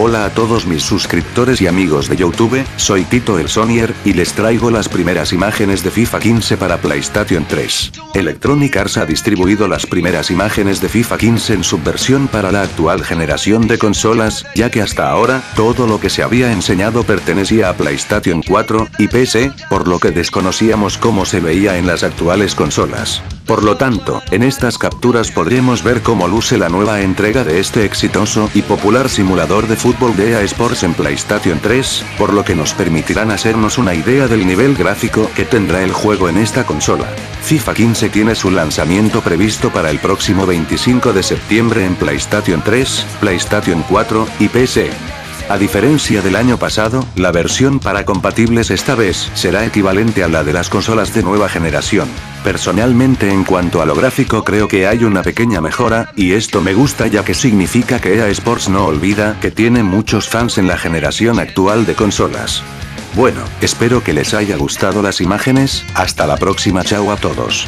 Hola a todos mis suscriptores y amigos de Youtube, soy Tito el Sonier, y les traigo las primeras imágenes de FIFA 15 para PlayStation 3. Electronic Arts ha distribuido las primeras imágenes de FIFA 15 en su versión para la actual generación de consolas, ya que hasta ahora, todo lo que se había enseñado pertenecía a PlayStation 4 y PC, por lo que desconocíamos cómo se veía en las actuales consolas. Por lo tanto, en estas capturas podremos ver cómo luce la nueva entrega de este exitoso y popular simulador de fútbol de EA Sports en PlayStation 3, por lo que nos permitirán hacernos una idea del nivel gráfico que tendrá el juego en esta consola. FIFA 15 tiene su lanzamiento previsto para el próximo 25 de septiembre en PlayStation 3, PlayStation 4 y PC. A diferencia del año pasado, la versión para compatibles esta vez será equivalente a la de las consolas de nueva generación. Personalmente en cuanto a lo gráfico creo que hay una pequeña mejora, y esto me gusta ya que significa que EA Sports no olvida que tiene muchos fans en la generación actual de consolas. Bueno, espero que les haya gustado las imágenes, hasta la próxima chao a todos.